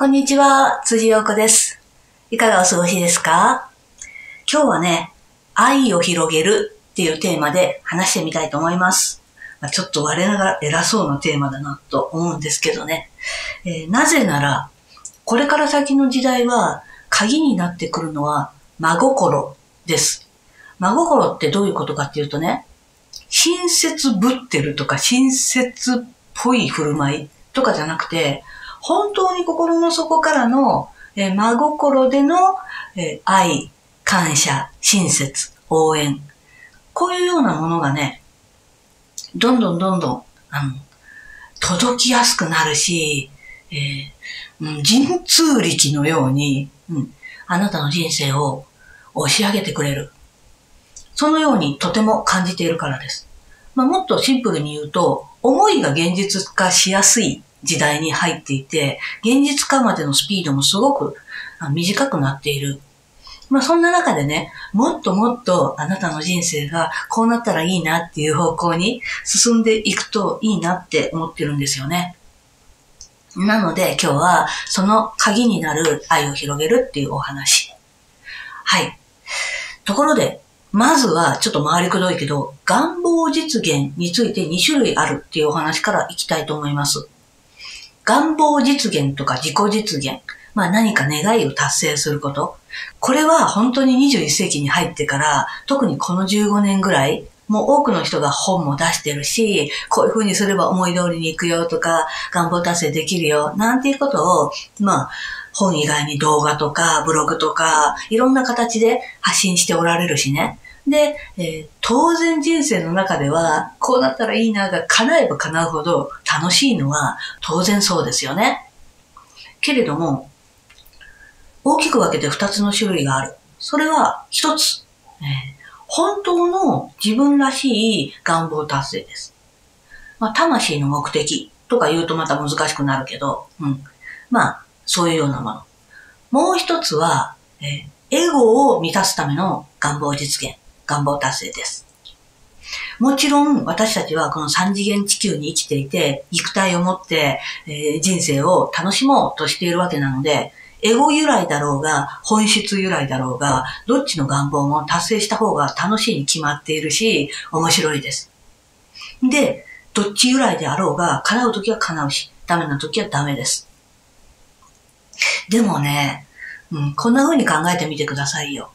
こんにちは、辻陽子です。いかがお過ごしですか？今日はね、愛を広げるっていうテーマで話してみたいと思います。まあちょっと我ながら偉そうなテーマだなと思うんですけどね。えーなぜなら、これから先の時代は鍵になってくるのは真心です。真心ってどういうことかっていうとね、親切ぶってるとか親切っぽい振る舞いとかじゃなくて、本当に心の底からの、えー真心での、えー愛、感謝、親切、応援。こういうようなものがね、どんどんどんどん、あの、届きやすくなるし、えーうん神通力のように、うん、あなたの人生を押し上げてくれる。そのようにとても感じているからです。まあ、もっとシンプルに言うと、思いが現実化しやすい時代に入っていて、現実化までのスピードもすごく短くなっている。まあそんな中でね、もっともっとあなたの人生がこうなったらいいなっていう方向に進んでいくといいなって思ってるんですよね。なので今日はその鍵になる愛を広げるっていうお話。はい。ところで、まずはちょっと回りくどいけど、願望実現について2種類あるっていうお話からいきたいと思います。願望実現とか自己実現。まあ何か願いを達成すること。これは本当に21世紀に入ってから、特にこの15年ぐらい、もう多くの人が本も出してるし、こういう風にすれば思い通りに行くよとか、願望達成できるよ、なんていうことを、まあ、本以外に動画とかブログとか、いろんな形で発信しておられるしね。で、えー当然人生の中では、こうなったらいいなが叶えば叶うほど楽しいのは当然そうですよね。けれども、大きく分けて2つの種類がある。それは1つ、えー本当の自分らしい願望達成です。まあ、魂の目的とか言うとまた難しくなるけど、うん。まあ、そういうようなもの。もう一つは、えーエゴを満たすための願望実現、願望達成です。もちろん私たちはこの三次元地球に生きていて、肉体を持って、えー人生を楽しもうとしているわけなので、エゴ由来だろうが、本質由来だろうが、どっちの願望も達成した方が楽しいに決まっているし、面白いです。で、どっち由来であろうが、叶うときは叶うし、ダメなときはダメです。でもね、うん、こんな風に考えてみてくださいよ。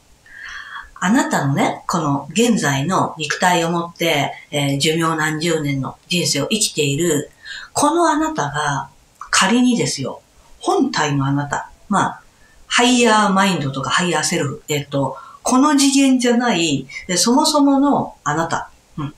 あなたのね、この現在の肉体を持って、えー寿命何十年の人生を生きている、このあなたが仮にですよ、本体のあなた、まあ、 higher mind とか higher self、えっと、この次元じゃない、そもそものあなた、うん、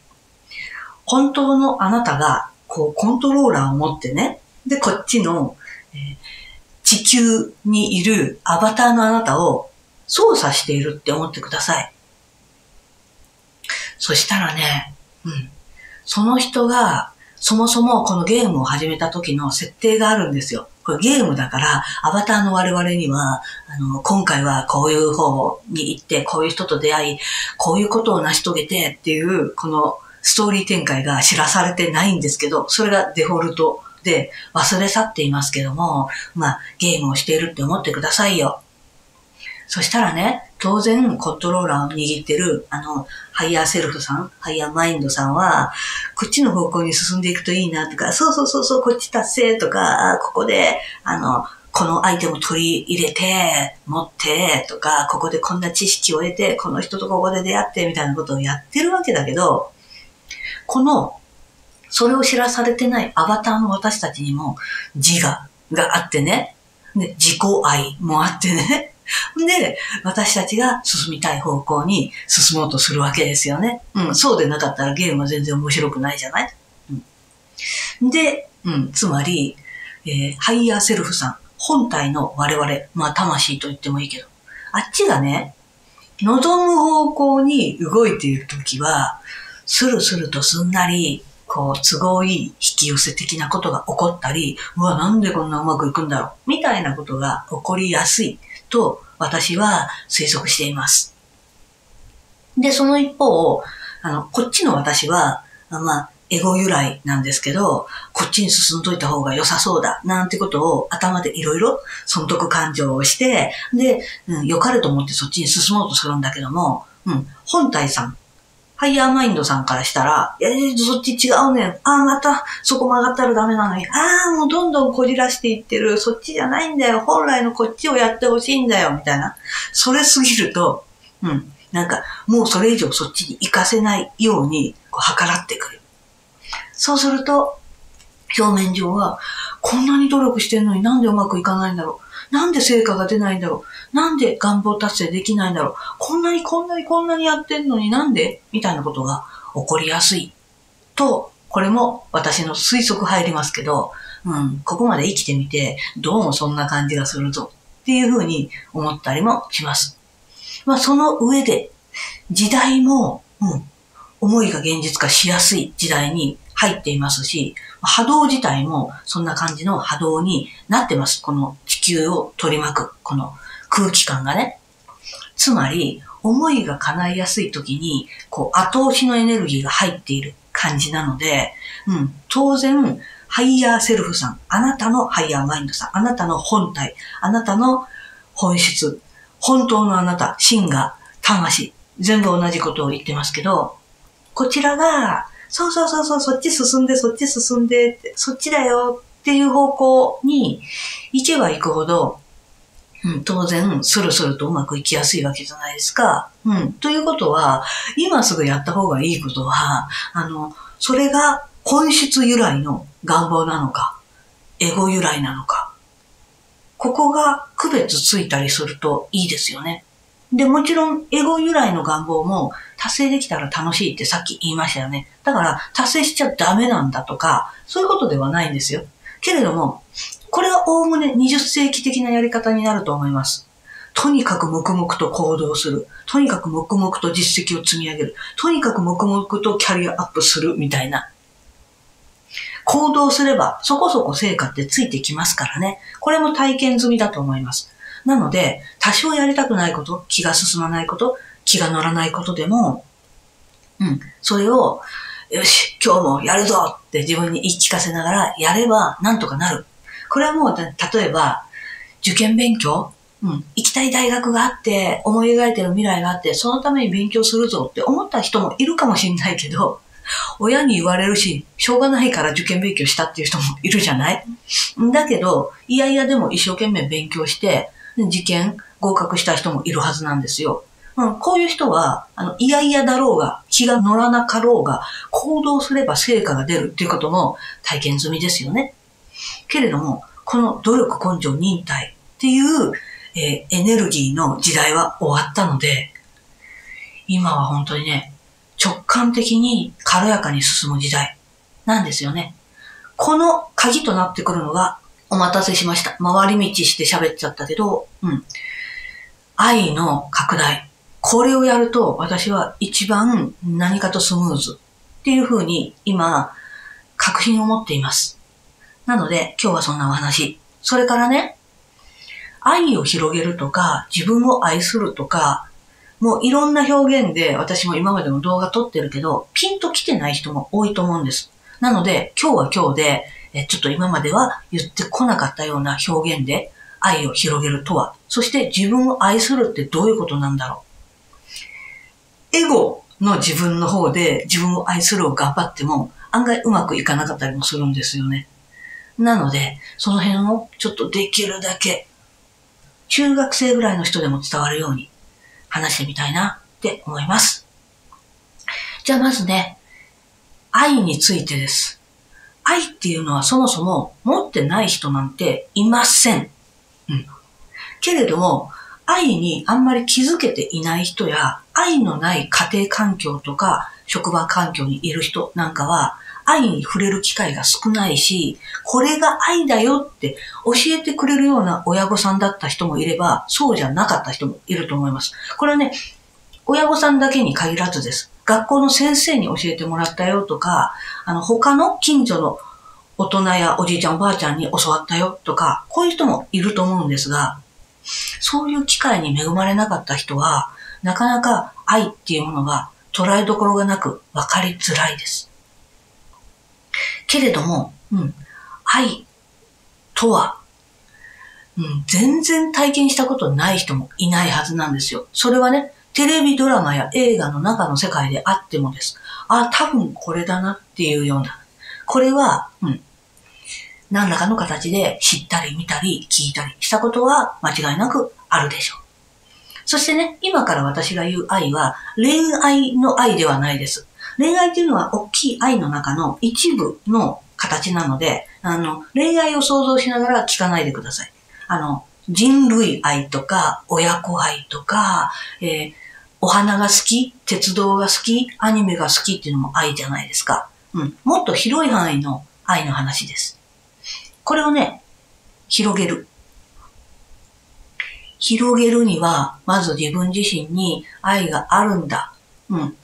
本当のあなたが、こう、コントローラーを持ってね、で、こっちの、えー地球にいるアバターのあなたを操作しているって思ってください。そしたらね、うん。その人が、そもそもこのゲームを始めた時の設定があるんですよ。これゲームだから、アバターの我々には、あの、今回はこういう方に行って、こういう人と出会い、こういうことを成し遂げてっていう、このストーリー展開が知らされてないんですけど、それがデフォルトで忘れ去っていますけども、まあ、ゲームをしているって思ってくださいよ。そしたらね、当然コントローラーを握ってる、あの、 higher self さん、 higher mind さんは、こっちの方向に進んでいくといいなとか、そうそうそうそう、こっち達成とか、ここで、あの、このアイテムを取り入れて、持って、とか、ここでこんな知識を得て、この人とここで出会って、みたいなことをやってるわけだけど、この、それを知らされてないアバターの私たちにも自我があってね、で自己愛もあってね、で、私たちが進みたい方向に進もうとするわけですよね。うん、そうでなかったらゲームは全然面白くないじゃない、うん、で、うん、つまり、えー higher self さん、本体の我々、まあ魂と言ってもいいけど、あっちがね、望む方向に動いているときは、スルスルとすんなり、こう、都合いい引き寄せ的なことが起こったり、うわ、なんでこんなうまくいくんだろう、みたいなことが起こりやすい。と私は推測しています。で、その一方、あの、こっちの私は、まあ、エゴ由来なんですけど、こっちに進んどいた方が良さそうだ、なんてことを頭でいろいろ損得感情をして、で、うん、良かれと思ってそっちに進もうとするんだけども、うん、本体さん、ハイヤーマインドさんからしたら、いやいや、そっち違うねん。ああ、また、そこ曲がったらダメなのに。ああ、もうどんどんこじらしていってる。そっちじゃないんだよ。本来のこっちをやってほしいんだよ。みたいな。それすぎると、うん。なんか、もうそれ以上そっちに行かせないように、こう、計らってくる。そうすると、表面上は、こんなに努力してんのになんでうまくいかないんだろう。なんで成果が出ないんだろう。なんで願望達成できないんだろう。こんなにこんなにこんなにやってんのになんで？みたいなことが起こりやすい。と、これも私の推測入りますけど、うん、ここまで生きてみて、どうもそんな感じがするぞっていうふうに思ったりもします。まあその上で、時代も、うん、思いが現実化しやすい時代に入っていますし、波動自体もそんな感じの波動になってます。この地球を取り巻く、この空気感がね。つまり、思いが叶いやすい時に、こう、後押しのエネルギーが入っている感じなので、うん、当然、 higher self さん、あなたの higher mind さん、あなたの本体、あなたの本質、本当のあなた、真我、魂、全部同じことを言ってますけど、こちらがそうそうそうそう、そっち進んで、そっち進んで、そっちだよっていう方向に行けば行くほど、うん、当然、スルスルとうまくいきやすいわけじゃないですか。うん。ということは、今すぐやった方がいいことは、あの、それが本質由来の願望なのか、エゴ由来なのか。ここが区別ついたりするといいですよね。で、もちろん、エゴ由来の願望も達成できたら楽しいってさっき言いましたよね。だから、達成しちゃダメなんだとか、そういうことではないんですよ。けれども、これはおおむね20世紀的なやり方になると思います。とにかく黙々と行動する。とにかく黙々と実績を積み上げる。とにかく黙々とキャリアアップするみたいな。行動すればそこそこ成果ってついてきますからね。これも体験済みだと思います。なので、多少やりたくないこと、気が進まないこと、気が乗らないことでも、うん、それを、よし、今日もやるぞって自分に言い聞かせながらやればなんとかなる。これはもう、例えば、受験勉強？うん、行きたい大学があって、思い描いてる未来があって、そのために勉強するぞって思った人もいるかもしれないけど、親に言われるし、しょうがないから受験勉強したっていう人もいるじゃない？だけど、いやいやでも一生懸命勉強して、受験合格した人もいるはずなんですよ。うん、こういう人は、あの、いやいやだろうが、気が乗らなかろうが、行動すれば成果が出るっていうことも体験済みですよね。けれども、この努力根性忍耐っていう、えー、エネルギーの時代は終わったので、今は本当にね、直感的に軽やかに進む時代なんですよね。この鍵となってくるのがお待たせしました。回り道して喋っちゃったけど、うん。愛の拡大。これをやると私は一番何かとスムーズっていうふうに今、確信を持っています。なので今日はそんなお話。それからね、愛を広げるとか、自分を愛するとか、もういろんな表現で私も今までも動画撮ってるけど、ピンと来てない人も多いと思うんです。なので今日は今日でえちょっと今までは言ってこなかったような表現で愛を広げるとは、そして自分を愛するってどういうことなんだろう。エゴの自分の方で自分を愛するを頑張っても案外うまくいかなかったりもするんですよね。なので、その辺をちょっとできるだけ中学生ぐらいの人でも伝わるように話してみたいなって思います。じゃあまずね、愛についてです。愛っていうのはそもそも持ってない人なんていません。うん。けれども、愛にあんまり気づけていない人や、愛のない家庭環境とか職場環境にいる人なんかは、愛に触れる機会が少ないし、これが愛だよって教えてくれるような親御さんだった人もいれば、そうじゃなかった人もいると思います。これはね、親御さんだけに限らずです。学校の先生に教えてもらったよとか、あの、他の近所の大人やおじいちゃんおばあちゃんに教わったよとか、こういう人もいると思うんですが、そういう機会に恵まれなかった人は、なかなか愛っていうものが捉えどころがなく分かりづらいです。けれども、うん、愛とは、うん、全然体験したことない人もいないはずなんですよ。それはね、テレビドラマや映画の中の世界であってもです。あ、多分これだなっていうような。これは、うん、何らかの形で知ったり見たり聞いたりしたことは間違いなくあるでしょう。そしてね、今から私が言う愛は恋愛の愛ではないです。恋愛っていうのは大きい愛の中の一部の形なので、あの、恋愛を想像しながら聞かないでください。あの、人類愛とか、親子愛とか、えー、お花が好き、鉄道が好き、アニメが好きっていうのも愛じゃないですか。うん。もっと広い範囲の愛の話です。これをね、広げる。広げるには、まず自分自身に愛があるんだ。うん。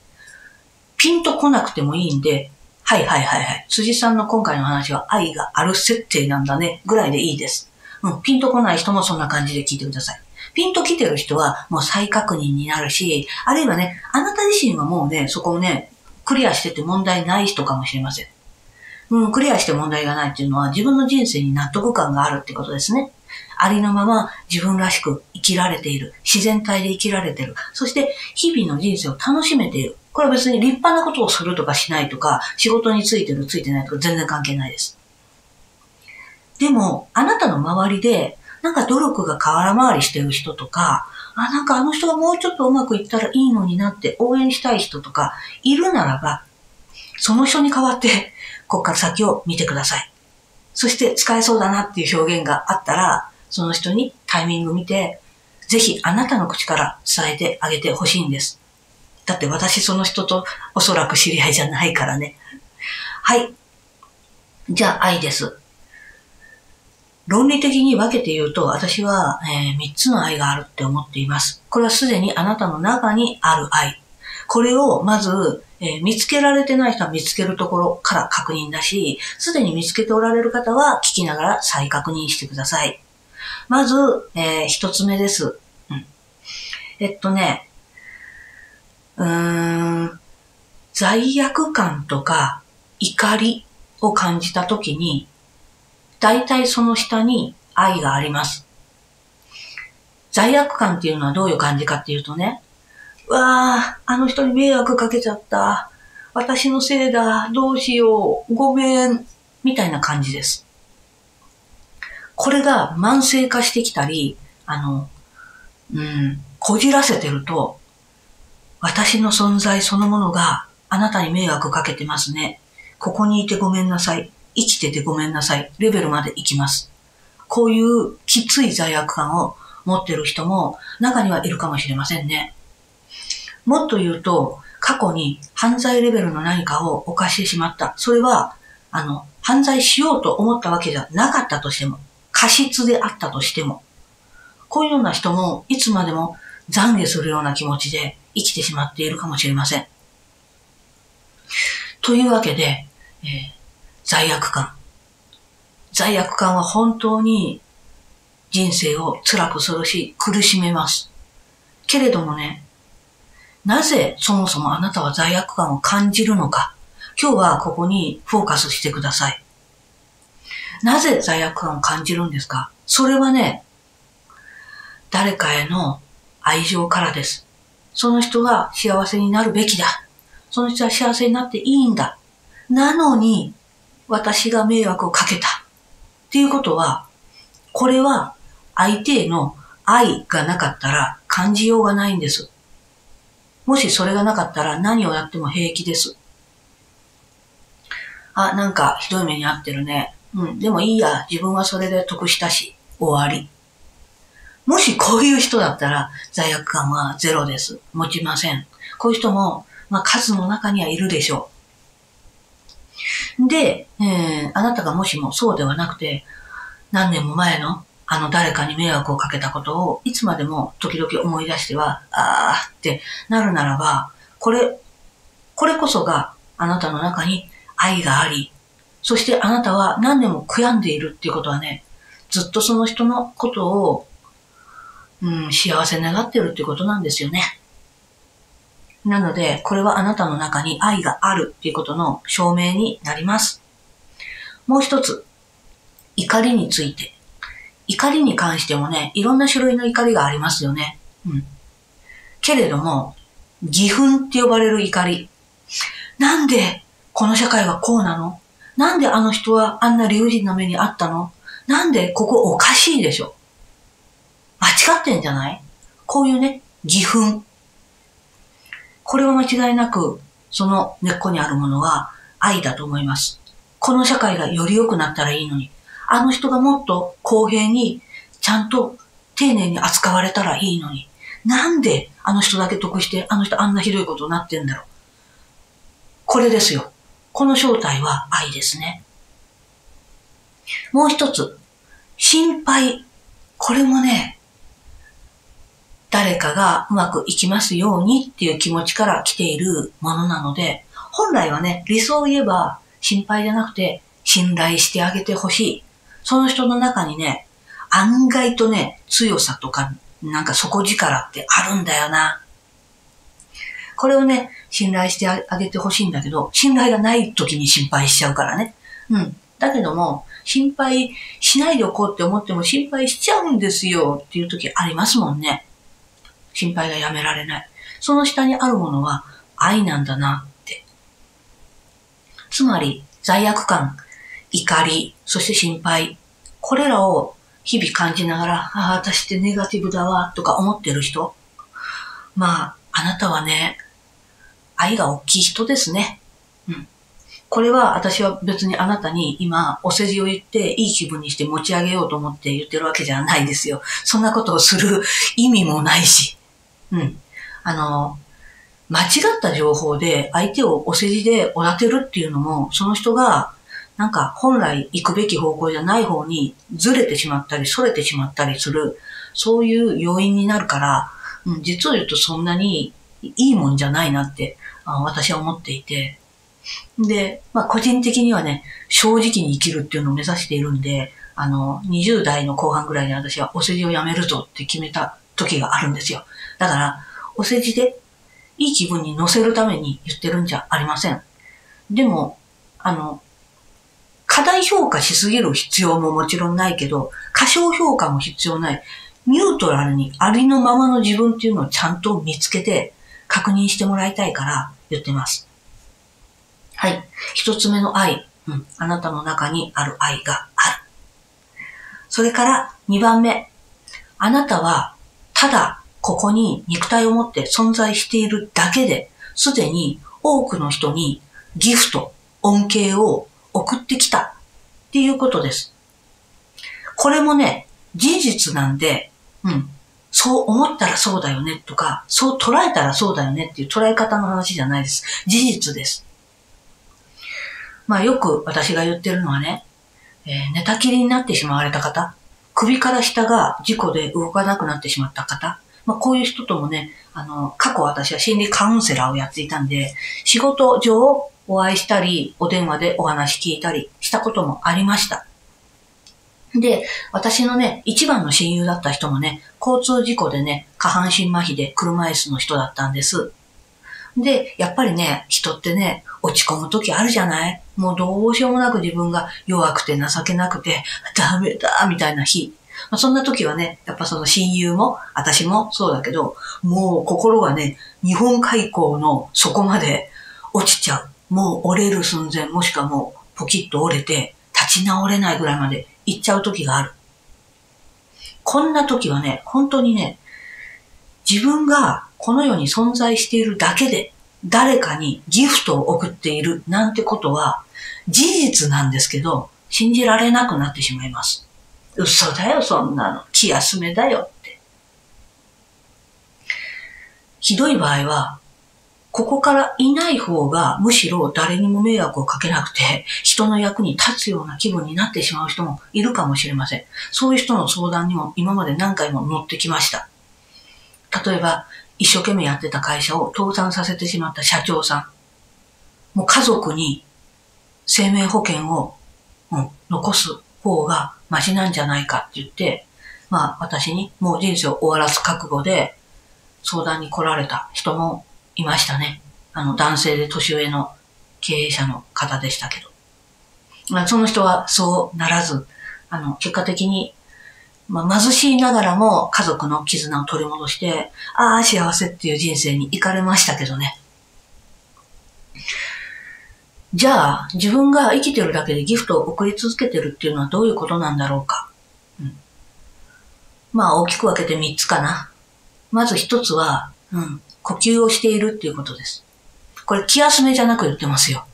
ピンと来なくてもいいんで、はいはいはいはい。辻さんの今回の話は愛がある設定なんだね、ぐらいでいいです。うん。ピンと来ない人もそんな感じで聞いてください。ピンと来てる人はもう再確認になるし、あるいはね、あなた自身はもうね、そこをね、クリアしてて問題ない人かもしれません。うん、クリアして問題がないっていうのは自分の人生に納得感があるってことですね。ありのまま自分らしく生きられている。自然体で生きられている。そして日々の人生を楽しめている。これは別に立派なことをするとかしないとか、仕事についてるついてないとか全然関係ないです。でも、あなたの周りで、なんか努力が空回りしてる人とか、あ、なんかあの人がもうちょっとうまくいったらいいのになって応援したい人とかいるならば、その人に代わってここから先を見てください。そして使えそうだなっていう表現があったら、その人にタイミング見て、ぜひあなたの口から伝えてあげてほしいんです。だって私その人とおそらく知り合いじゃないからね。はい。じゃあ愛です。論理的に分けて言うと、私は、えー、3つの愛があるって思っています。これはすでにあなたの中にある愛。これをまず、えー、見つけられてない人は見つけるところから確認だし、すでに見つけておられる方は聞きながら再確認してください。まず、えー、一つ目です。うん、えっとね、うん、罪悪感とか怒りを感じたときに、大体その下に愛があります。罪悪感っていうのはどういう感じかっていうとね、わあ、あの人に迷惑かけちゃった。私のせいだ。どうしよう。ごめん。みたいな感じです。これが慢性化してきたり、あの、うん、こじらせてると、私の存在そのものがあなたに迷惑かけてますね。ここにいてごめんなさい。生きててごめんなさい。レベルまで行きます。こういうきつい罪悪感を持ってる人も中にはいるかもしれませんね。もっと言うと、過去に犯罪レベルの何かを犯してしまった。それは、あの、犯罪しようと思ったわけじゃなかったとしても、過失であったとしても、こういうような人もいつまでも懺悔するような気持ちで生きてしまっているかもしれません。というわけで、えー、罪悪感。罪悪感は本当に人生を辛くするし苦しめます。けれどもね、なぜそもそもあなたは罪悪感を感じるのか。今日はここにフォーカスしてください。なぜ罪悪感を感じるんですか？それはね、誰かへの愛情からです。その人が幸せになるべきだ。その人は幸せになっていいんだ。なのに、私が迷惑をかけた。っていうことは、これは相手への愛がなかったら感じようがないんです。もしそれがなかったら何をやっても平気です。あ、なんかひどい目に遭ってるね。うん、でもいいや。自分はそれで得したし、終わり。もしこういう人だったら罪悪感はゼロです。持ちません。こういう人も、まあ数の中にはいるでしょう。で、えー、あなたがもしもそうではなくて、何年も前のあの誰かに迷惑をかけたことをいつまでも時々思い出しては、あーってなるならば、これ、これこそがあなたの中に愛があり、そしてあなたは何年も悔やんでいるっていうことはね、ずっとその人のことを、うん、幸せ願ってるっていうことなんですよね。なので、これはあなたの中に愛があるっていうことの証明になります。もう一つ、怒りについて。怒りに関してもね、いろんな種類の怒りがありますよね。うん。けれども、義憤って呼ばれる怒り。なんでこの社会はこうなの？なんであの人はあんな理不尽な目にあったの？なんでここおかしいでしょ？間違ってんじゃない？こういうね、義憤。これは間違いなく、その根っこにあるものは愛だと思います。この社会がより良くなったらいいのに、あの人がもっと公平に、ちゃんと丁寧に扱われたらいいのに、なんであの人だけ得して、あの人あんなひどいことになってんだろう。これですよ。この正体は愛ですね。もう一つ、心配。これもね、誰かがうまくいきますようにっていう気持ちから来ているものなので、本来はね、理想を言えば心配じゃなくて信頼してあげてほしい。その人の中にね、案外とね、強さとか、なんか底力ってあるんだよな。これをね、信頼してあげてほしいんだけど、信頼がない時に心配しちゃうからね。うん。だけども、心配しないでおこうって思っても心配しちゃうんですよっていう時ありますもんね。心配がやめられない。その下にあるものは愛なんだなって。つまり、罪悪感、怒り、そして心配。これらを日々感じながら、ああ、私ってネガティブだわ、とか思ってる人。まあ、あなたはね、愛が大きい人ですね。うん。これは私は別にあなたに今お世辞を言っていい気分にして持ち上げようと思って言ってるわけじゃないですよ。そんなことをする意味もないし。うん。あの、間違った情報で相手をお世辞でおだてるっていうのも、その人がなんか本来行くべき方向じゃない方にずれてしまったり、逸れてしまったりする、そういう要因になるから、うん、実を言うとそんなにいいもんじゃないなってあ私は思っていて、で、まあ個人的にはね、正直に生きるっていうのを目指しているんで、あの、20代の後半ぐらいに私はお世辞をやめるぞって決めた時があるんですよ。だから、お世辞でいい気分に乗せるために言ってるんじゃありません。でも、あの、過大評価しすぎる必要ももちろんないけど、過小評価も必要ない。ニュートラルにありのままの自分っていうのをちゃんと見つけて、確認してもらいたいから言ってます。はい。一つ目の愛。うん。あなたの中にある愛がある。それから二番目。あなたはただここに肉体を持って存在しているだけで、すでに多くの人にギフト、恩恵を送ってきたっていうことです。これもね、事実なんで、うん。そう思ったらそうだよねとか、そう捉えたらそうだよねっていう捉え方の話じゃないです。事実です。まあよく私が言ってるのはね、えー、寝たきりになってしまわれた方、首から下が事故で動かなくなってしまった方、まあこういう人ともね、あの、過去私は心理カウンセラーをやっていたんで、仕事上お会いしたり、お電話でお話聞いたりしたこともありました。で、私のね、一番の親友だった人もね、交通事故でね、下半身麻痺で車椅子の人だったんです。で、やっぱりね、人ってね、落ち込む時あるじゃない？もうどうしようもなく自分が弱くて情けなくて、ダメだ、みたいな日。まあ、そんな時はね、やっぱその親友も、私もそうだけど、もう心がね、日本海溝の底まで落ちちゃう。もう折れる寸前、もしくはもうポキッと折れて、立ち直れないぐらいまで行っちゃう時がある。こんな時はね、本当にね、自分がこの世に存在しているだけで誰かにギフトを送っているなんてことは事実なんですけど、信じられなくなってしまいます。嘘だよ、そんなの。気休めだよって。ひどい場合は、ここからいない方がむしろ誰にも迷惑をかけなくて人の役に立つような気分になってしまう人もいるかもしれません。そういう人の相談にも今まで何回も乗ってきました。例えば、一生懸命やってた会社を倒産させてしまった社長さん。もう家族に生命保険を、うん、残す方がマシなんじゃないかって言って、まあ私にもう人生を終わらす覚悟で相談に来られた人もいましたね。あの、男性で年上の経営者の方でしたけど。まあ、その人はそうならず、あの、結果的に、まあ、貧しいながらも家族の絆を取り戻して、ああ、幸せっていう人生に行かれましたけどね。じゃあ、自分が生きてるだけでギフトを送り続けてるっていうのはどういうことなんだろうか。うん、まあ、大きく分けて3つかな。まず1つは、うん、呼吸をしているっていうことです。これ気休めじゃなく言ってますよ。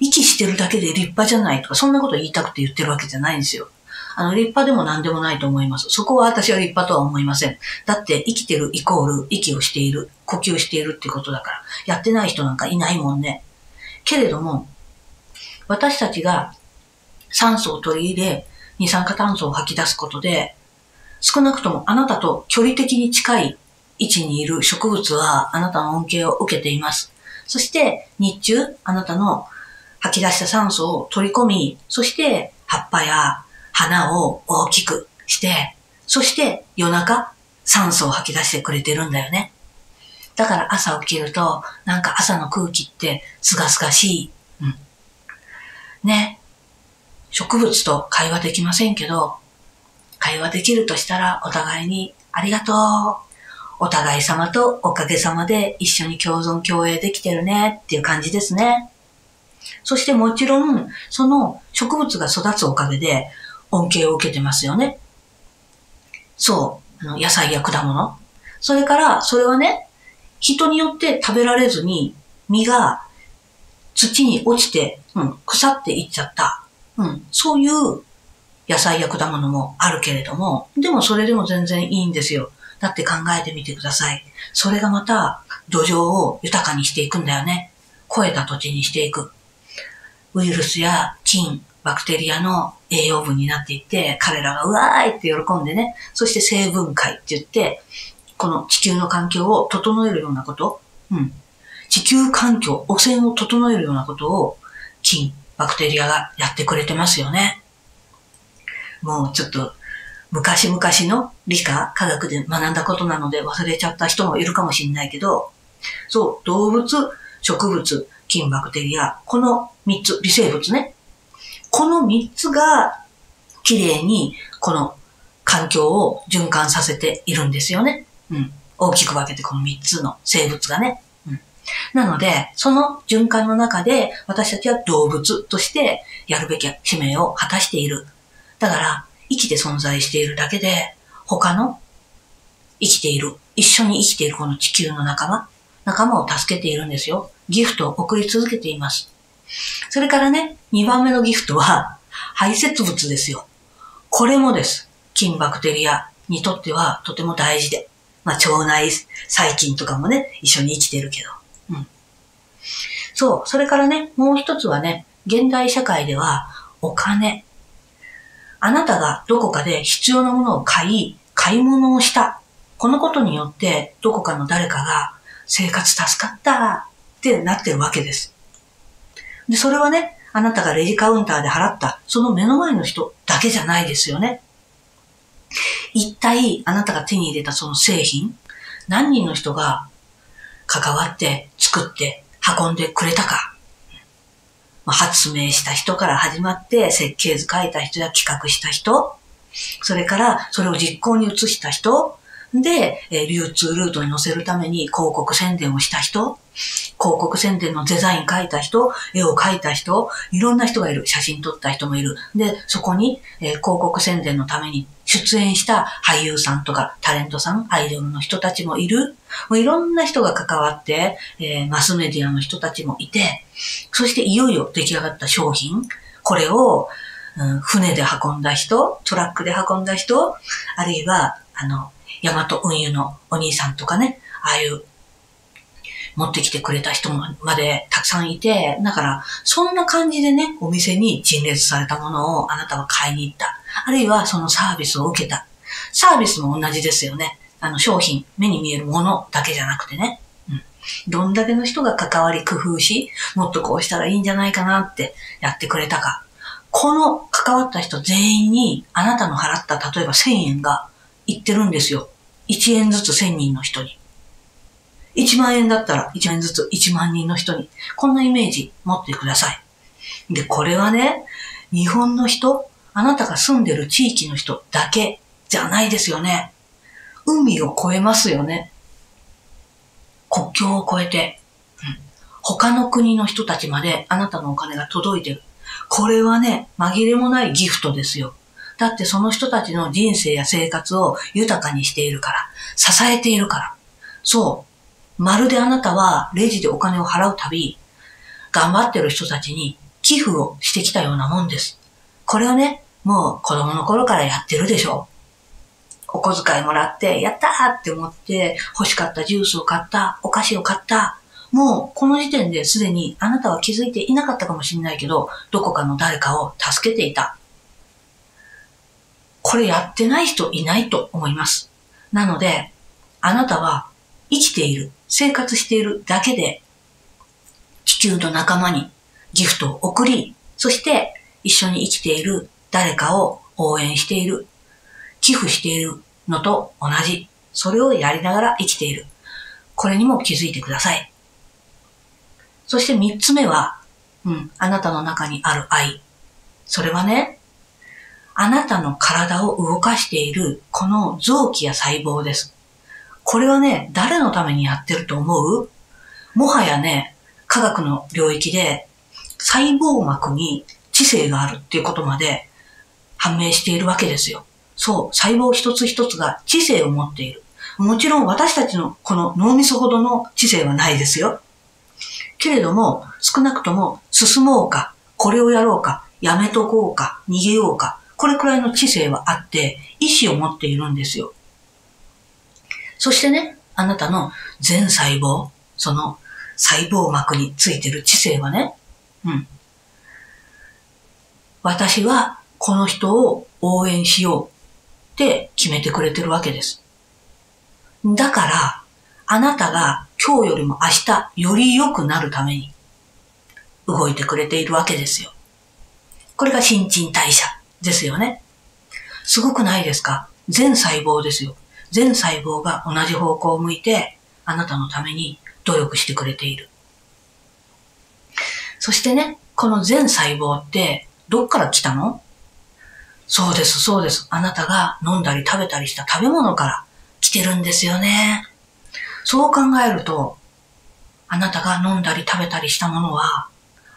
息してるだけで立派じゃないとか、そんなこと言いたくて言ってるわけじゃないんですよ。あの、立派でも何でもないと思います。そこは私は立派とは思いません。だって生きてるイコール息をしている、呼吸しているってことだから、やってない人なんかいないもんね。けれども、私たちが酸素を取り入れ、二酸化炭素を吐き出すことで、少なくともあなたと距離的に近い位置にいる植物はあなたの恩恵を受けています。そして日中あなたの吐き出した酸素を取り込み、そして葉っぱや花を大きくして、そして夜中酸素を吐き出してくれてるんだよね。だから朝起きると、なんか朝の空気ってすがすがしい。うん。ね。植物と会話できませんけど、会話できるとしたらお互いにありがとう。お互い様とおかげさまで一緒に共存共栄できてるねっていう感じですね。そしてもちろん、その植物が育つおかげで恩恵を受けてますよね。そう、あの野菜や果物。それから、それはね、人によって食べられずに、実が土に落ちて、うん、腐っていっちゃった。うん、そういう野菜や果物もあるけれども、でもそれでも全然いいんですよ。だって考えてみてください。それがまた土壌を豊かにしていくんだよね。肥えた土地にしていく。ウイルスや菌、バクテリアの栄養分になっていって、彼らがうわーいって喜んでね、そして成分解って言って、この地球の環境を整えるようなこと、うん。地球環境、汚染を整えるようなことを、菌、バクテリアがやってくれてますよね。もうちょっと、昔々の理科、科学で学んだことなので忘れちゃった人もいるかもしれないけど、そう、動物、植物、菌、バクテリア、この三つ、微生物ね。この三つが、綺麗に、この環境を循環させているんですよね。うん。大きく分けてこの3つの生物がね。うん。なので、その循環の中で私たちは動物としてやるべき使命を果たしている。だから、生きて存在しているだけで、他の生きている、一緒に生きているこの地球の仲間、仲間を助けているんですよ。ギフトを送り続けています。それからね、2番目のギフトは、排泄物ですよ。これもです。菌バクテリアにとってはとても大事で。まあ、腸内細菌とかもね、一緒に生きてるけど。うん。そう。それからね、もう一つはね、現代社会ではお金。あなたがどこかで必要なものを買い、買い物をした。このことによって、どこかの誰かが生活助かったってなってるわけです。で、それはね、あなたがレジカウンターで払った、その目の前の人だけじゃないですよね。一体あなたが手に入れたその製品、何人の人が関わって作って運んでくれたか。まあ、発明した人から始まって設計図書いた人や企画した人、それからそれを実行に移した人、で、流通ルートに載せるために広告宣伝をした人、広告宣伝のデザイン描いた人、絵を描いた人、いろんな人がいる。写真撮った人もいる。で、そこに、えー、広告宣伝のために出演した俳優さんとかタレントさん、アイドルの人たちもいる。もういろんな人が関わって、えー、マスメディアの人たちもいて、そしていよいよ出来上がった商品、これを、うん、船で運んだ人、トラックで運んだ人、あるいは、あの、ヤマト運輸のお兄さんとかね、ああいう持ってきてくれた人までたくさんいて、だから、そんな感じでね、お店に陳列されたものをあなたは買いに行った。あるいはそのサービスを受けた。サービスも同じですよね。あの商品、目に見えるものだけじゃなくてね。うん。どんだけの人が関わり工夫し、もっとこうしたらいいんじゃないかなってやってくれたか。この関わった人全員にあなたの払った例えば1000円がいってるんですよ。1円ずつ1000人の人に。1万円だったら1万円ずつ1万人の人に。こんなイメージ持ってください。で、これはね、日本の人、あなたが住んでる地域の人だけじゃないですよね。海を越えますよね。国境を越えて、うん、他の国の人たちまであなたのお金が届いてる。これはね、紛れもないギフトですよ。だってその人たちの人生や生活を豊かにしているから、支えているから。そう。まるであなたはレジでお金を払うたび、頑張ってる人たちに寄付をしてきたようなもんです。これはね、もう子供の頃からやってるでしょう。お小遣いもらって、やったーって思って欲しかったジュースを買った、お菓子を買った。もうこの時点ですでにあなたは気づいていなかったかもしれないけど、どこかの誰かを助けていた。これやってない人いないと思います。なので、あなたは生きている、生活しているだけで、地球の仲間にギフトを送り、そして一緒に生きている誰かを応援している、寄付しているのと同じ。それをやりながら生きている。これにも気づいてください。そして三つ目は、うん、あなたの中にある愛。それはね、あなたの体を動かしているこの臓器や細胞です。これはね、誰のためにやってると思う？もはやね、科学の領域で細胞膜に知性があるっていうことまで判明しているわけですよ。そう、細胞一つ一つが知性を持っている。もちろん私たちのこの脳みそほどの知性はないですよ。けれども、少なくとも進もうか、これをやろうか、やめとこうか、逃げようか、これくらいの知性はあって、意志を持っているんですよ。そしてね、あなたの全細胞、その細胞膜についてる知性はね、うん。私はこの人を応援しようって決めてくれてるわけです。だから、あなたが今日よりも明日より良くなるために動いてくれているわけですよ。これが新陳代謝ですよね。すごくないですか？全細胞ですよ。全細胞が同じ方向を向いて、あなたのために努力してくれている。そしてね、この全細胞ってどっから来たの？そうです、そうです。あなたが飲んだり食べたりした食べ物から来てるんですよね。そう考えると、あなたが飲んだり食べたりしたものは、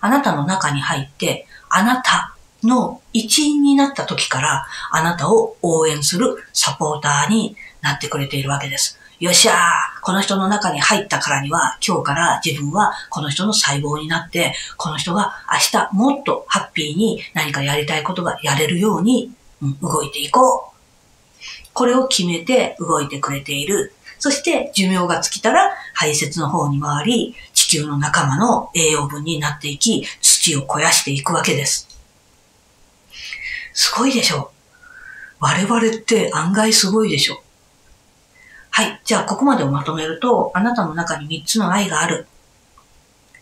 あなたの中に入って、あなたの一員になった時からあなたを応援するサポーターになってくれているわけです。よっしゃーこの人の中に入ったからには今日から自分はこの人の細胞になって、この人が明日もっとハッピーに何かやりたいことがやれるように、うん、動いていこう。これを決めて動いてくれている。そして寿命が尽きたら排泄の方に回り、地球の仲間の栄養分になっていき、土を肥やしていくわけです。すごいでしょ？我々って案外すごいでしょ？はい。じゃあ、ここまでをまとめると、あなたの中に3つの愛がある。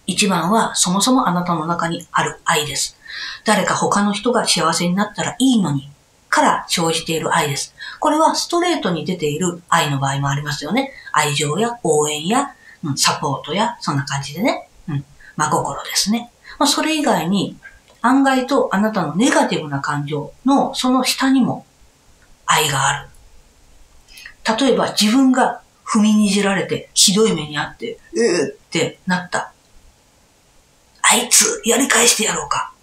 1番は、そもそもあなたの中にある愛です。誰か他の人が幸せになったらいいのに、から生じている愛です。これはストレートに出ている愛の場合もありますよね。愛情や応援や、うん、サポートや、そんな感じでね。うん。真心ですね。まあ、それ以外に、案外とあなたのネガティブな感情のその下にも愛がある。例えば自分が踏みにじられてひどい目にあって、うーってなった。あいつやり返してやろうか。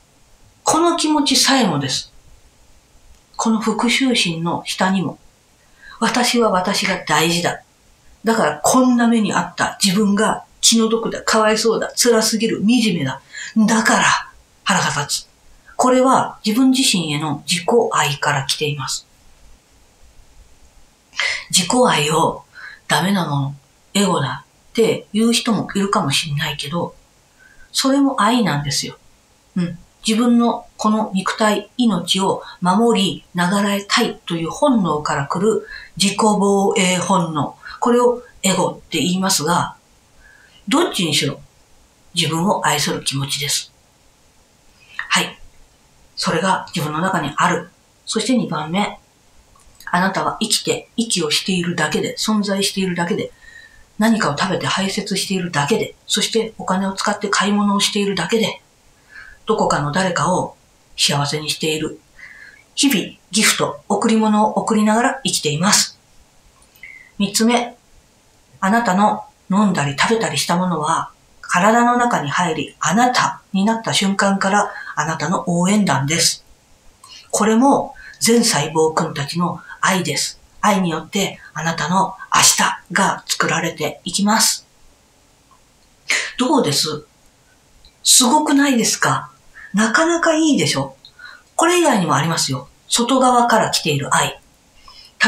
この気持ちさえもです。この復讐心の下にも、私は私が大事だ。だからこんな目にあった自分が気の毒だ、かわいそうだ、辛すぎる、惨めだ。だから、腹が立つ。これは自分自身への自己愛から来ています。自己愛をダメなもの、エゴだって言う人もいるかもしれないけど、それも愛なんですよ。うん。自分のこの肉体、命を守り、ながらえたいという本能から来る自己防衛本能。これをエゴって言いますが、どっちにしろ自分を愛する気持ちです。はい。それが自分の中にある。そして2番目。あなたは生きて、息をしているだけで、存在しているだけで、何かを食べて排泄しているだけで、そしてお金を使って買い物をしているだけで、どこかの誰かを幸せにしている。日々、ギフト、贈り物を送りながら生きています。三つ目、あなたの飲んだり食べたりしたものは、体の中に入り、あなたになった瞬間からあなたの応援団です。これも全細胞君たちの愛です。愛によってあなたの明日が作られていきます。どうです？すごくないですか？なかなかいいでしょ？これ以外にもありますよ。外側から来ている愛。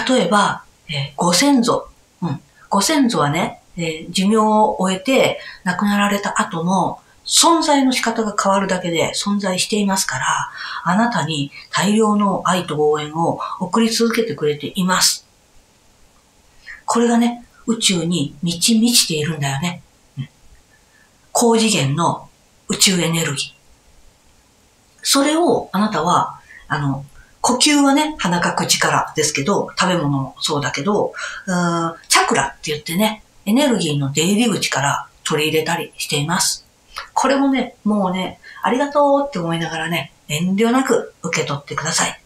例えば、えー、ご先祖。うん。ご先祖はね、えー、寿命を終えて亡くなられた後も、存在の仕方が変わるだけで存在していますから、あなたに大量の愛と応援を送り続けてくれています。これがね、宇宙に満ち満ちているんだよね。高次元の宇宙エネルギー。それをあなたは、あの、呼吸はね、鼻か口からですけど、食べ物もそうだけど、うチャクラって言ってね、エネルギーの出入り口から取り入れたりしています。これもね、もうね、ありがとうって思いながらね、遠慮なく受け取ってください。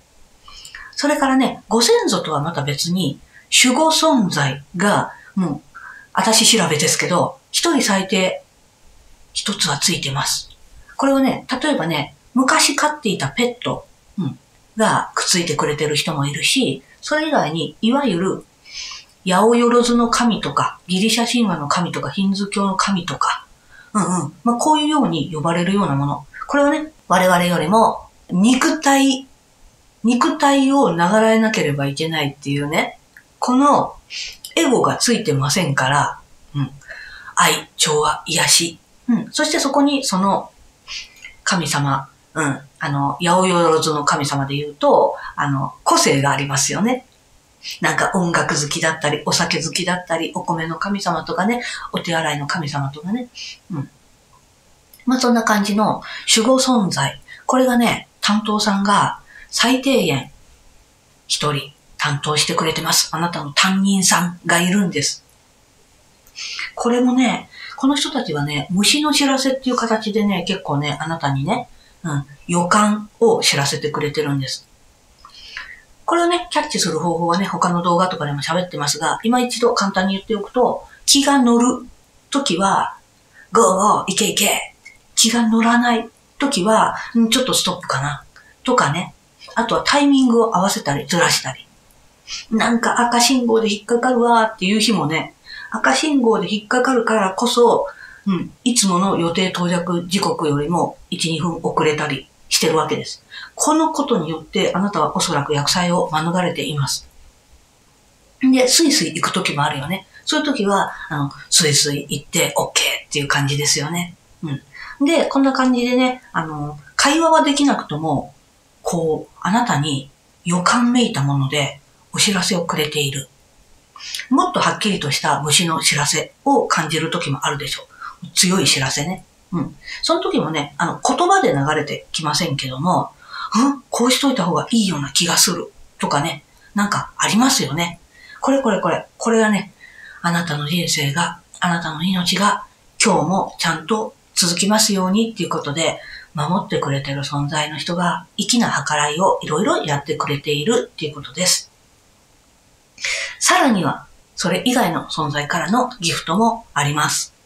それからね、ご先祖とはまた別に、守護存在が、もう、私調べですけど、一人最低、一つはついてます。これはね、例えばね、昔飼っていたペット、うん、がくっついてくれてる人もいるし、それ以外に、いわゆる、八百万の神とか、ギリシャ神話の神とか、ヒンズ教の神とか、うんうん。まあ、こういうように呼ばれるようなもの。これはね、我々よりも、肉体、肉体を流れなければいけないっていうね、このエゴがついてませんから、うん。愛、調和、癒し。うん。そしてそこに、その、神様、うん。あの、八百万の神様で言うと、あの、個性がありますよね。なんか音楽好きだったり、お酒好きだったり、お米の神様とかね、お手洗いの神様とかね。うん。まあ、そんな感じの守護存在。これがね、担当さんが最低限一人担当してくれてます。あなたの担任さんがいるんです。これもね、この人たちはね、虫の知らせっていう形でね、結構ね、あなたにね、うん、予感を知らせてくれてるんです。これをね、キャッチする方法はね、他の動画とかでも喋ってますが、今一度簡単に言っておくと、気が乗るときは、ゴーゴー、いけいけ。気が乗らないときは、んちょっとストップかな。とかね。あとはタイミングを合わせたりずらしたり。なんか赤信号で引っかかるわーっていう日もね、赤信号で引っかかるからこそ、うん、いつもの予定到着時刻よりも1、2分遅れたりしてるわけです。このことによってあなたはおそらく薬剤を免れています。で、スイスイ行くときもあるよね。そういうときは、あの、スイスイ行って OK っていう感じですよね。うん。で、こんな感じでね、あの、会話はできなくとも、こう、あなたに予感めいたものでお知らせをくれている。もっとはっきりとした虫の知らせを感じるときもあるでしょう。強い知らせね。うん。その時もね、あの、言葉で流れてきませんけども、んこうしといた方がいいような気がする。とかね、なんかありますよね。これこれこれ、これがね、あなたの人生が、あなたの命が今日もちゃんと続きますようにっていうことで、守ってくれてる存在の人が、粋な計らいをいろいろやってくれているっていうことです。さらには、それ以外の存在からのギフトもあります。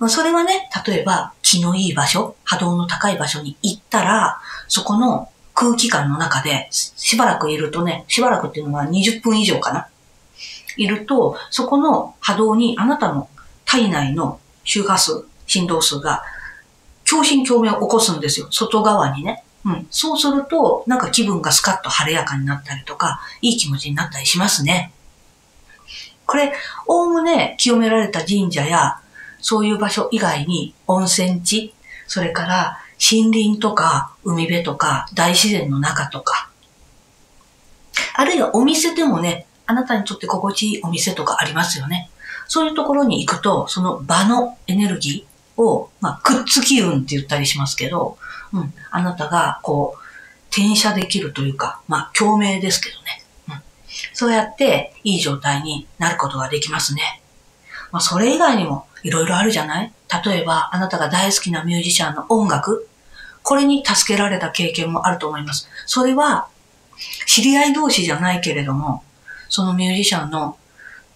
うん。それはね、例えば気のいい場所、波動の高い場所に行ったら、そこの空気感の中でしばらくいるとね、しばらくっていうのは20分以上かな。いると、そこの波動にあなたの体内の周波数、振動数が共振共鳴を起こすんですよ。外側にね。うん。そうすると、なんか気分がスカッと晴れやかになったりとか、いい気持ちになったりしますね。これ、おおむね清められた神社や、そういう場所以外に温泉地、それから森林とか海辺とか大自然の中とか、あるいはお店でもね、あなたにとって心地いいお店とかありますよね。そういうところに行くと、その場のエネルギーを、まあ、くっつき運って言ったりしますけど、うん、あなたが、こう、転写できるというか、まあ、共鳴ですけどね。うん、そうやって、いい状態になることができますね。まあ、それ以外にも、いろいろあるじゃない？例えば、あなたが大好きなミュージシャンの音楽、これに助けられた経験もあると思います。それは、知り合い同士じゃないけれども、そのミュージシャンの、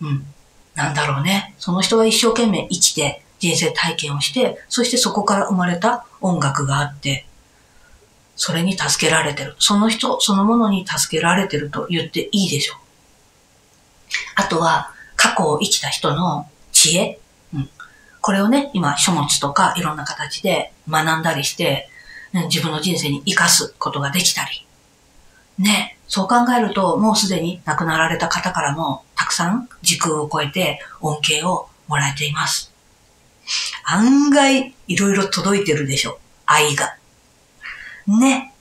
うん、なんだろうね。その人が一生懸命生きて、人生体験をして、そしてそこから生まれた音楽があって、それに助けられてる。その人そのものに助けられてると言っていいでしょう。あとは、過去を生きた人の知恵。これをね、今、書物とかいろんな形で学んだりして、自分の人生に活かすことができたり。ね、そう考えると、もうすでに亡くなられた方からも、たくさん時空を超えて恩恵をもらえています。案外、いろいろ届いてるでしょ。愛が。ね。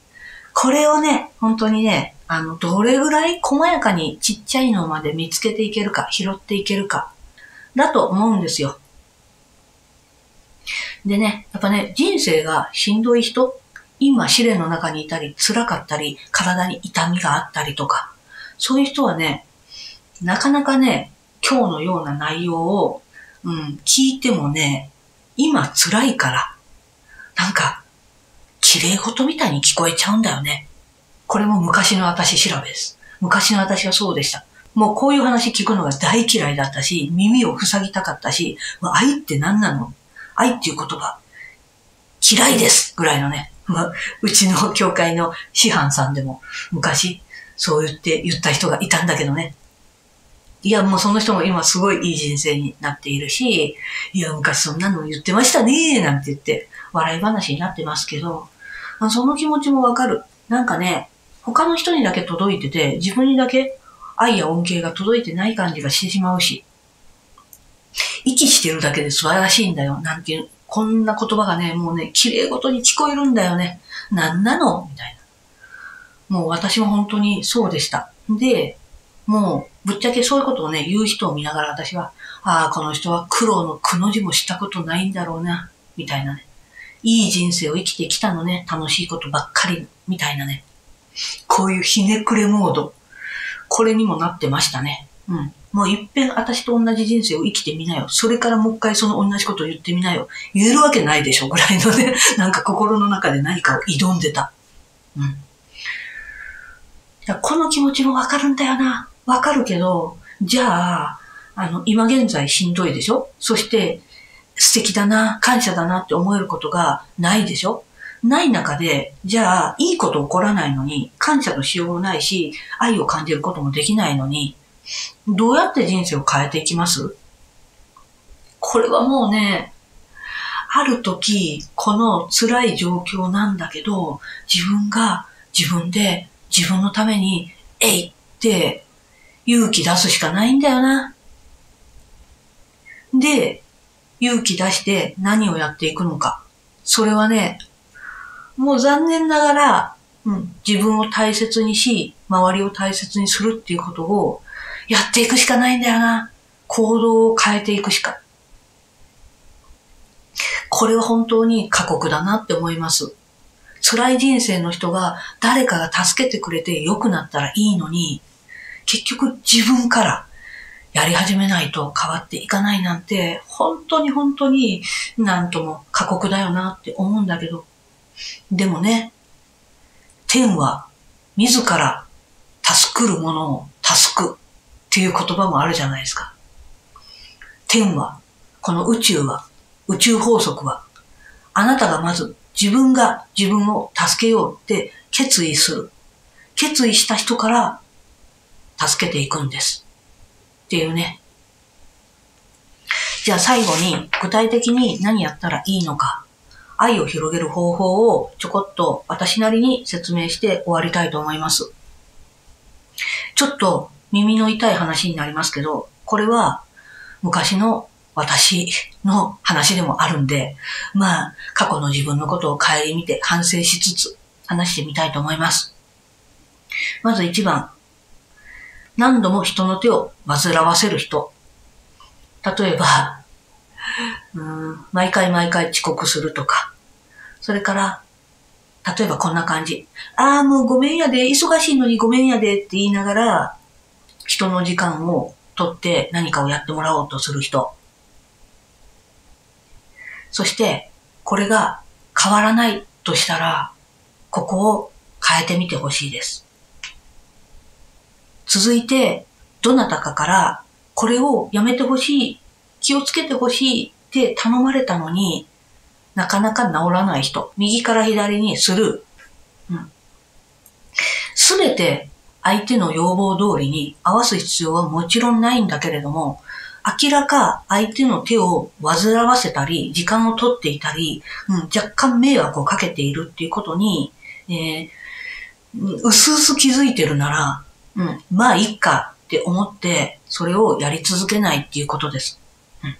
これをね、本当にね、あの、どれぐらい細やかにちっちゃいのまで見つけていけるか、拾っていけるか、だと思うんですよ。でね、やっぱね、人生がしんどい人、今試練の中にいたり、辛かったり、体に痛みがあったりとか、そういう人はね、なかなかね、今日のような内容を、うん、聞いてもね、今辛いから、なんか、綺麗事みたいに聞こえちゃうんだよね。これも昔の私調べです。昔の私はそうでした。もうこういう話聞くのが大嫌いだったし、耳を塞ぎたかったし、愛って何なの？愛っていう言葉、嫌いですぐらいのね、ま、うちの教会の師範さんでも昔そう言って言った人がいたんだけどね。いや、もうその人も今すごいいい人生になっているし、いや、昔そんなの言ってましたねなんて言って笑い話になってますけど、まあ、その気持ちもわかる。なんかね、他の人にだけ届いてて、自分にだけ愛や恩恵が届いてない感じがしてしまうし、息してるだけで素晴らしいんだよ、なんていう、こんな言葉がね、もうね、綺麗ごとに聞こえるんだよね。なんなの？みたいな。もう私も本当にそうでした。で、もう、ぶっちゃけそういうことをね、言う人を見ながら私は、ああ、この人は苦労のくの字もしたことないんだろうな、みたいなね。いい人生を生きてきたのね、楽しいことばっかり、みたいなね。こういうひねくれモード。これにもなってましたね。うん。もういっぺん私と同じ人生を生きてみなよ。それからもう一回その同じことを言ってみなよ。言えるわけないでしょ、ぐらいのね、なんか心の中で何かを挑んでた。うん。この気持ちもわかるんだよな。わかるけど、じゃあ、あの、今現在しんどいでしょ？そして、素敵だな、感謝だなって思えることがないでしょ？ない中で、じゃあ、いいこと起こらないのに、感謝のしようもないし、愛を感じることもできないのに、どうやって人生を変えていきます？これはもうね、ある時、この辛い状況なんだけど、自分が自分で自分のために、えいって勇気出すしかないんだよな。で、勇気出して何をやっていくのか。それはね、もう残念ながら、うん、自分を大切にし、周りを大切にするっていうことをやっていくしかないんだよな。行動を変えていくしか。これは本当に過酷だなって思います。辛い人生の人が誰かが助けてくれて良くなったらいいのに、結局自分からやり始めないと変わっていかないなんて、本当に本当になんとも過酷だよなって思うんだけど、でもね、天は自ら助くるものをっていう言葉もあるじゃないですか。天は、この宇宙は、宇宙法則は、あなたがまず自分が自分を助けようって決意する。決意した人から助けていくんです。っていうね。じゃあ最後に具体的に何やったらいいのか。愛を広げる方法をちょこっと私なりに説明して終わりたいと思います。ちょっと耳の痛い話になりますけど、これは昔の私の話でもあるんで、まあ、過去の自分のことを顧みて反省しつつ話してみたいと思います。まず一番、何度も人の手を煩わせる人。例えば、うん毎回毎回遅刻するとか、それから、例えばこんな感じ。ああ、もうごめんやで、忙しいのにごめんやでって言いながら、人の時間を取って何かをやってもらおうとする人。そして、これが変わらないとしたら、ここを変えてみてほしいです。続いて、どなたかから、これをやめてほしい、気をつけてほしいって頼まれたのに、なかなか治らない人、右から左にする。うんす、べ、て相手の要望通りに合わす必要はもちろんないんだけれども、明らか相手の手を煩わせたり、時間を取っていたり、うん、若干迷惑をかけているっていうことに、えー、うすうす気づいてるなら、うん、まあいいかって思って、それをやり続けないっていうことです。うん、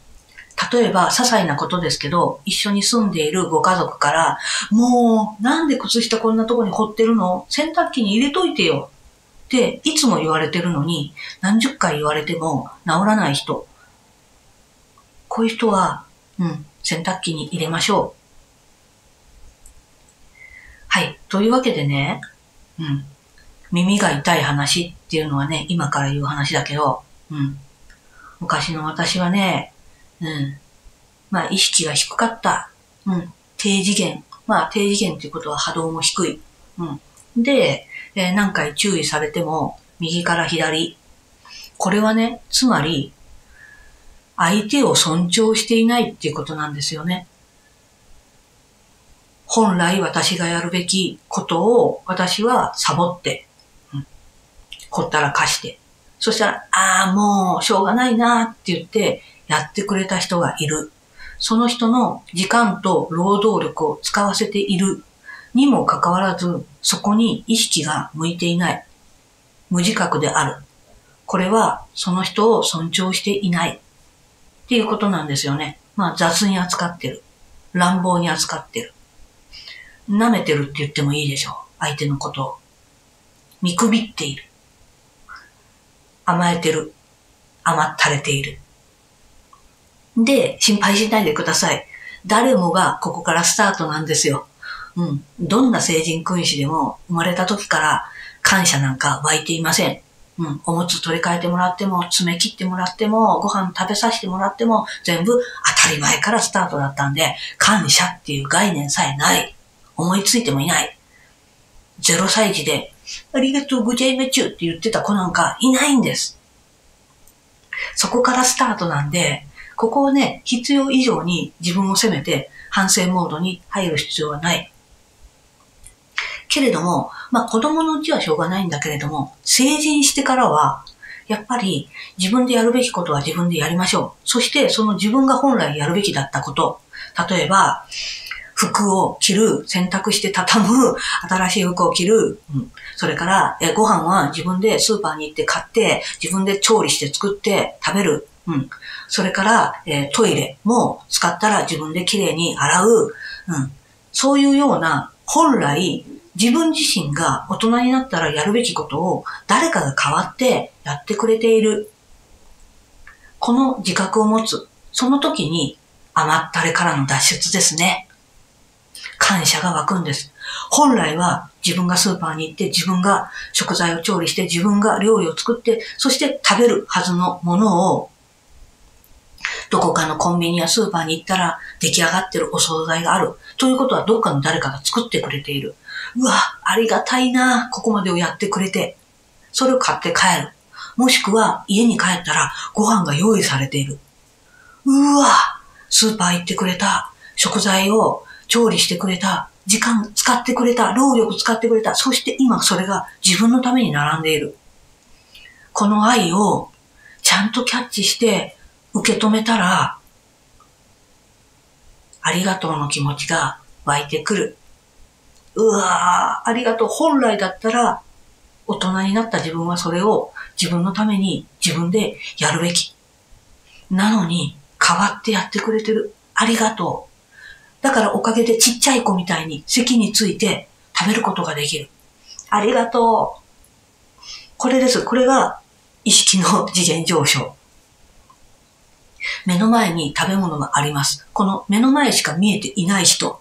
例えば、些細なことですけど、一緒に住んでいるご家族から、もう、なんで靴下こんなとこに掘ってるの？洗濯機に入れといてよでいつも言われてるのに、何十回言われても治らない人。こういう人は、うん、洗濯機に入れましょう。はい。というわけでね、うん。耳が痛い話っていうのはね、今から言う話だけど、うん。昔の私はね、うん。まあ、意識が低かった。うん。低次元。まあ、低次元っていうことは波動も低い。うん。で、えー、何回注意されても、右から左。これはね、つまり、相手を尊重していないっていうことなんですよね。本来私がやるべきことを私はサボって、うん、ほったらかして、そしたら、ああ、もうしょうがないなって言ってやってくれた人がいる。その人の時間と労働力を使わせているにもかかわらず、そこに意識が向いていない。無自覚である。これはその人を尊重していない。っていうことなんですよね。まあ雑に扱ってる。乱暴に扱ってる。舐めてるって言ってもいいでしょう。相手のことを。見くびっている。甘えてる。甘ったれている。で、心配しないでください。誰もがここからスタートなんですよ。うん。どんな成人君子でも生まれた時から感謝なんか湧いていません。うん。おむつ取り替えてもらっても、爪切ってもらっても、ご飯食べさせてもらっても、全部当たり前からスタートだったんで、感謝っていう概念さえない。思いついてもいない。0歳児で、ありがとうございまちゅって言ってた子なんかいないんです。そこからスタートなんで、ここをね、必要以上に自分を責めて反省モードに入る必要はない。けれども、まあ子供のうちはしょうがないんだけれども、成人してからは、やっぱり自分でやるべきことは自分でやりましょう。そしてその自分が本来やるべきだったこと。例えば、服を着る、洗濯して畳む、新しい服を着る、うん、それから、えご飯は自分でスーパーに行って買って、自分で調理して作って食べる。うん、それから、えトイレも使ったら自分できれいに洗う。うん、そういうような、本来自分自身が大人になったらやるべきことを誰かが変わってやってくれている。この自覚を持つ。その時に甘ったれからの脱出ですね。感謝が湧くんです。本来は自分がスーパーに行って自分が食材を調理して自分が料理を作ってそして食べるはずのものをどこかのコンビニやスーパーに行ったら出来上がってるお惣菜がある。ということはどっかの誰かが作ってくれている。うわ、ありがたいな、ここまでをやってくれて。それを買って帰る。もしくは家に帰ったらご飯が用意されている。うわ、スーパー行ってくれた。食材を調理してくれた。時間使ってくれた。労力使ってくれた。そして今それが自分のために並んでいる。この愛をちゃんとキャッチして受け止めたら、ありがとうの気持ちが湧いてくる。うわぁ、ありがとう。本来だったら、大人になった自分はそれを自分のために自分でやるべき。なのに、変わってやってくれてる。ありがとう。だからおかげでちっちゃい子みたいに席について食べることができる。ありがとう。これです。これが意識の次元上昇。目の前に食べ物があります。この目の前しか見えていない人。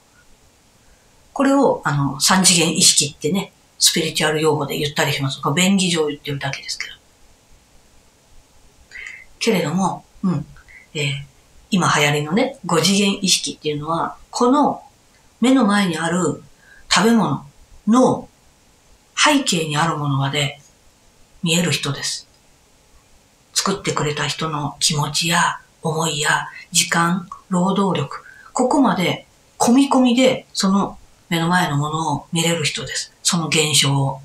これを、あの、三次元意識ってね、スピリチュアル用語で言ったりします。便宜上言ってるだけですけど。けれども、うん。えー、今流行りのね、五次元意識っていうのは、この目の前にある食べ物の背景にあるものまで見える人です。作ってくれた人の気持ちや思いや時間、労働力、ここまで込み込みでその目の前のものを見れる人です。その現象を。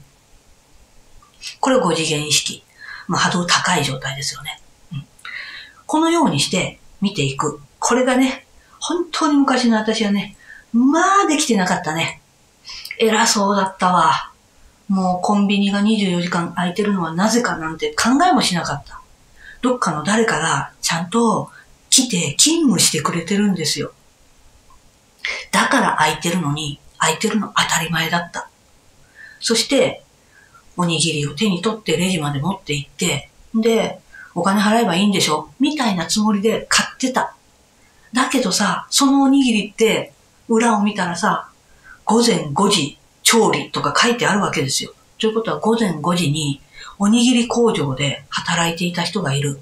これ5次元意識。まあ、波動高い状態ですよね。うん、このようにして見ていく。これがね、本当に昔の私はね、まあできてなかったね。偉そうだったわ。もうコンビニが24時間空いてるのはなぜかなんて考えもしなかった。どっかの誰かがちゃんと来て勤務してくれてるんですよ。だから空いてるのに、空いてるの当たり前だった。そして、おにぎりを手に取ってレジまで持って行って、で、お金払えばいいんでしょ？みたいなつもりで買ってた。だけどさ、そのおにぎりって裏を見たらさ、午前5時調理とか書いてあるわけですよ。ということは午前5時におにぎり工場で働いていた人がいる。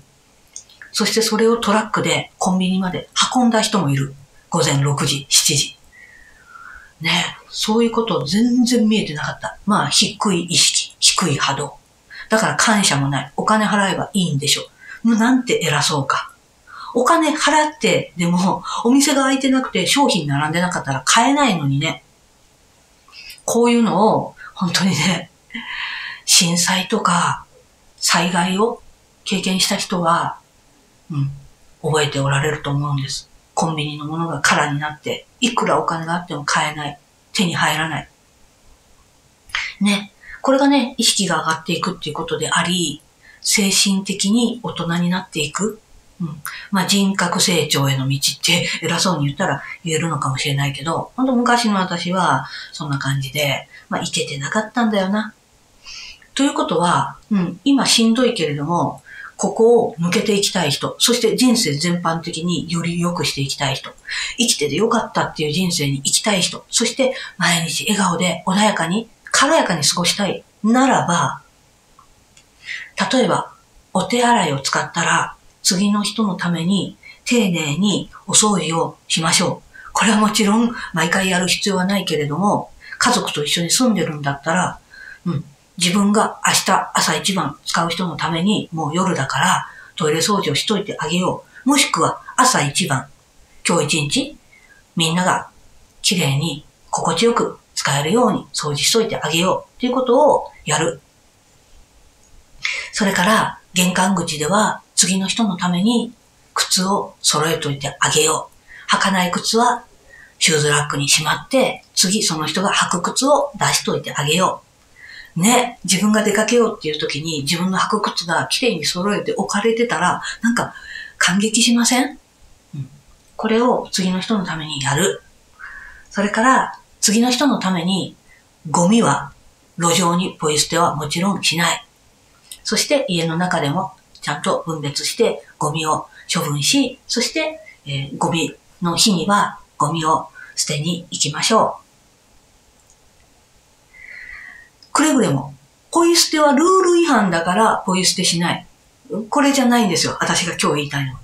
そしてそれをトラックでコンビニまで運んだ人もいる。午前6時、7時。ねそういうこと全然見えてなかった。まあ、低い意識、低い波動。だから感謝もない。お金払えばいいんでしょ。もうなんて偉そうか。お金払って、でも、お店が開いてなくて商品並んでなかったら買えないのにね。こういうのを、本当にね、震災とか災害を経験した人は、うん、覚えておられると思うんです。コンビニのものが空になって、いくらお金があっても買えない。手に入らない。ね。これがね、意識が上がっていくっていうことであり、精神的に大人になっていく。うん。まあ、人格成長への道って偉そうに言ったら言えるのかもしれないけど、ほんと昔の私はそんな感じで、まあ、いけてなかったんだよな。ということは、うん、今しんどいけれども、ここを抜けていきたい人、そして人生全般的により良くしていきたい人、生きてて良かったっていう人生に生きたい人、そして毎日笑顔で穏やかに、軽やかに過ごしたいならば、例えば、お手洗いを使ったら、次の人のために丁寧にお掃除をしましょう。これはもちろん毎回やる必要はないけれども、家族と一緒に住んでるんだったら、うん、自分が明日朝一番使う人のためにもう夜だからトイレ掃除をしといてあげよう。もしくは朝一番、今日一日、みんなが綺麗に心地よく使えるように掃除しといてあげようということをやる。それから玄関口では次の人のために靴を揃えといてあげよう。履かない靴はシューズラックにしまって、次その人が履く靴を出しといてあげよう。ね、自分が出かけようっていう時に自分の履く靴が綺麗に揃えて置かれてたら、なんか感激しません、うん、これを次の人のためにやる。それから次の人のためにゴミは路上にポイ捨てはもちろんしない。そして家の中でもちゃんと分別してゴミを処分し、そして、えー、ゴミの日にはゴミを捨てに行きましょう。くれぐれも、ポイ捨てはルール違反だからポイ捨てしない。これじゃないんですよ。私が今日言いたいのは。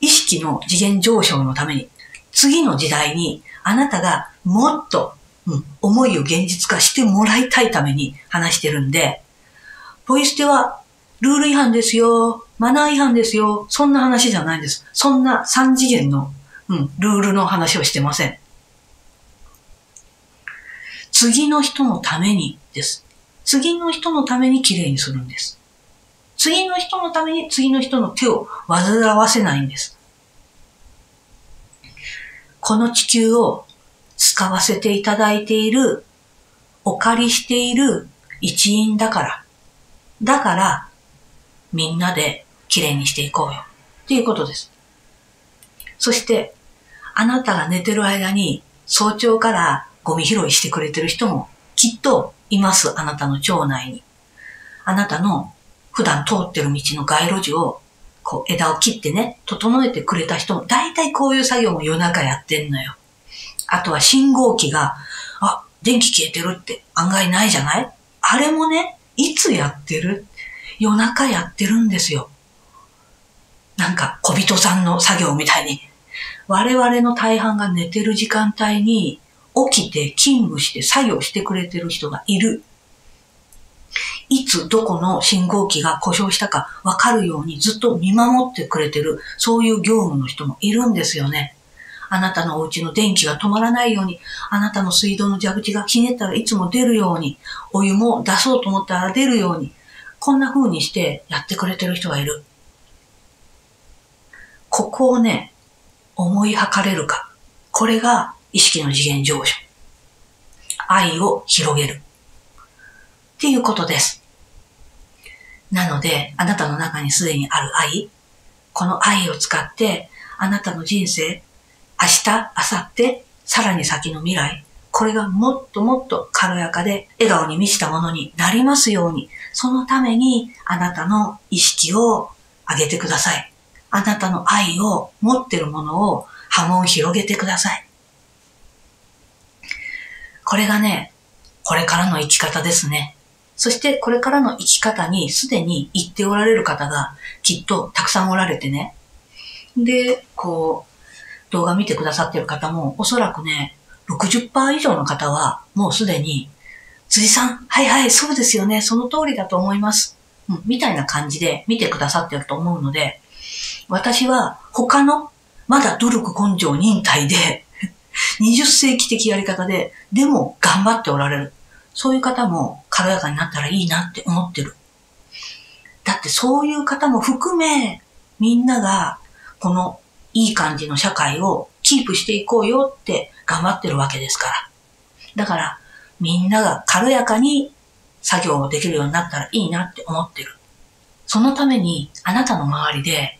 意識の次元上昇のために、次の時代にあなたがもっと、うん、思いを現実化してもらいたいために話してるんで、ポイ捨てはルール違反ですよ、マナー違反ですよ、そんな話じゃないんです。そんな三次元の、うん、ルールの話をしてません。次の人のためにです。次の人のために綺麗にするんです。次の人のために次の人の手を煩わせないんです。この地球を使わせていただいている、お借りしている一員だから。だから、みんなで綺麗にしていこうよ。っていうことです。そして、あなたが寝てる間に早朝からゴミ拾いしてくれてる人もきっといます、あなたの町内に。あなたの普段通ってる道の街路樹を、こう枝を切ってね、整えてくれた人も、大体こういう作業も夜中やってんのよ。あとは信号機が、あ、電気消えてるって案外ないじゃない？あれもね、いつやってる？夜中やってるんですよ。なんか小人さんの作業みたいに。我々の大半が寝てる時間帯に起きて勤務して作業してくれてる人がいる。いつどこの信号機が故障したかわかるようにずっと見守ってくれてる、そういう業務の人もいるんですよね。あなたのお家の電気が止まらないように、あなたの水道の蛇口がひねったらいつも出るように、お湯も出そうと思ったら出るように、こんな風にしてやってくれてる人がいる。ここをね、思い測れるか。これが意識の次元上昇。愛を広げる。っていうことです。なので、あなたの中にすでにある愛、この愛を使って、あなたの人生、明日、明後日、さらに先の未来、これがもっともっと軽やかで笑顔に満ちたものになりますように、そのためにあなたの意識を上げてください。あなたの愛を持ってるものを波紋広げてください。これがね、これからの生き方ですね。そしてこれからの生き方にすでに言っておられる方がきっとたくさんおられてね。で、こう、動画見てくださってる方もおそらくね、60%以上の方はもうすでに、辻さん、はいはい、そうですよね、その通りだと思います。うん、みたいな感じで見てくださってると思うので、私は他の、まだ努力根性忍耐で20世紀的やり方で、でも頑張っておられる。そういう方も軽やかになったらいいなって思ってる。だってそういう方も含め、みんながこのいい感じの社会をキープしていこうよって頑張ってるわけですから。だから、みんなが軽やかに作業をできるようになったらいいなって思ってる。そのために、あなたの周りで、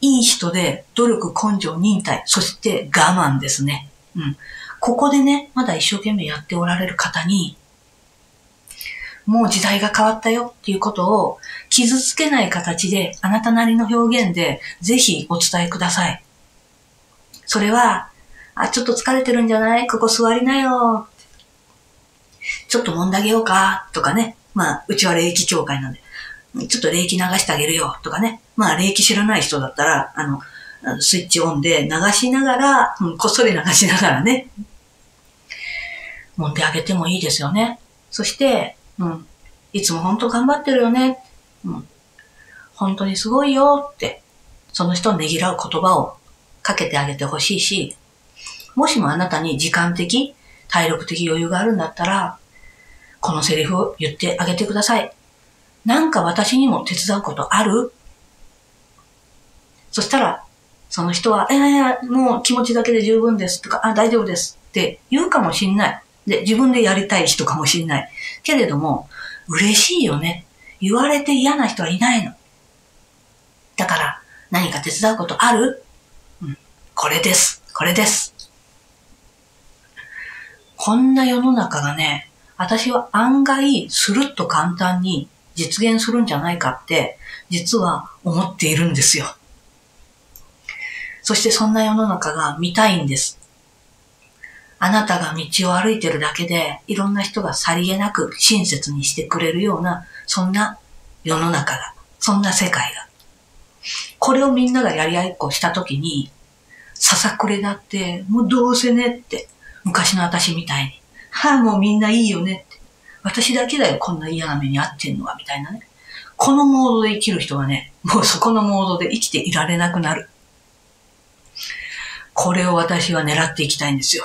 いい人で努力、根性、忍耐、そして我慢ですね。うん。ここでね、まだ一生懸命やっておられる方に、もう時代が変わったよっていうことを傷つけない形であなたなりの表現でぜひお伝えください。それは、あ、ちょっと疲れてるんじゃない？ここ座りなよ。ちょっと揉んであげようか？とかね。まあ、うちは霊気協会なんで。ちょっと霊気流してあげるよとかね。まあ、霊気知らない人だったら、あの、スイッチオンで流しながら、うん、こっそり流しながらね。揉んであげてもいいですよね。そして、うん。いつも本当頑張ってるよね。うん。本当にすごいよって、その人をねぎらう言葉をかけてあげてほしいし、もしもあなたに時間的、体力的余裕があるんだったら、このセリフを言ってあげてください。なんか私にも手伝うことある？そしたら、その人は、ええー、もう気持ちだけで十分ですとか、あ、大丈夫ですって言うかもしんない。で、自分でやりたい人かもしんない。けれども、嬉しいよね。言われて嫌な人はいないの。だから、何か手伝うことある？うん。これです。これです。こんな世の中がね、私は案外、スルッと簡単に実現するんじゃないかって、実は思っているんですよ。そしてそんな世の中が見たいんです。あなたが道を歩いてるだけで、いろんな人がさりげなく親切にしてくれるような、そんな世の中が、そんな世界が。これをみんながやり合いっこしたときに、ささくれだって、もうどうせねって、昔の私みたいに、はあ、もうみんないいよねって、私だけだよ、こんな嫌な目に遭ってんのは、みたいなね。このモードで生きる人はね、もうそこのモードで生きていられなくなる。これを私は狙っていきたいんですよ。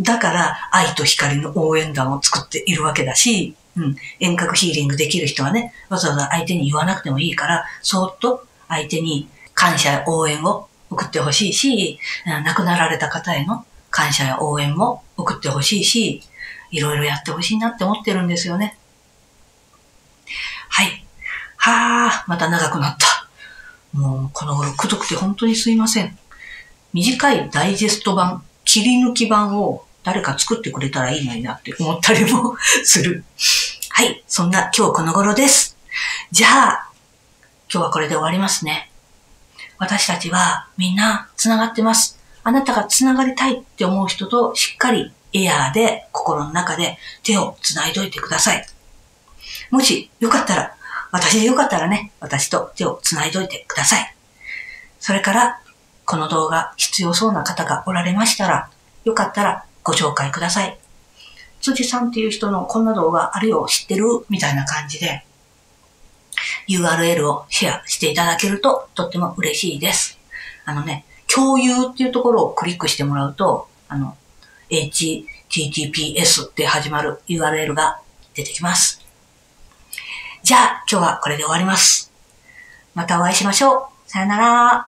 だから愛と光の応援団を作っているわけだし、うん、遠隔ヒーリングできる人はね、わざわざ相手に言わなくてもいいから、そーっと相手に感謝や応援を送ってほしいし、亡くなられた方への感謝や応援も送ってほしいし、いろいろやってほしいなって思ってるんですよね。はい。はあ、また長くなった。もう、この頃くどくて本当にすいません。短いダイジェスト版切り抜き版を誰か作ってくれたらいいのになって思ったりもする。はい。そんな今日この頃です。じゃあ、今日はこれで終わりますね。私たちはみんな繋がってます。あなたが繋がりたいって思う人としっかりエアーで心の中で手を繋いどいてください。もしよかったら、私でよかったらね、私と手を繋いどいてください。それからこの動画必要そうな方がおられましたら、よかったらご紹介ください。辻さんっていう人のこんな動画あるよ、知ってる？みたいな感じで、URL をシェアしていただけるととっても嬉しいです。あのね、共有っていうところをクリックしてもらうと、あの、https って始まる URL が出てきます。じゃあ、今日はこれで終わります。またお会いしましょう。さよなら。